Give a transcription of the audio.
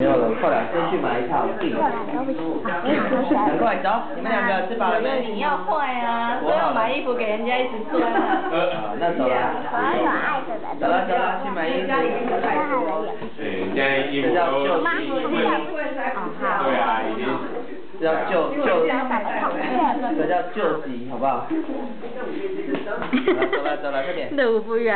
没有了，快点，先去买一套订。赶快走，你们两个吃饱了没？你要坏啊，都要买衣服给人家一直穿啊。好，那走了。走了走了，去买衣服。对，现在衣服这都救。对啊，已经。这叫救救，这叫救急，好不好？走了走了走了，快点。不远。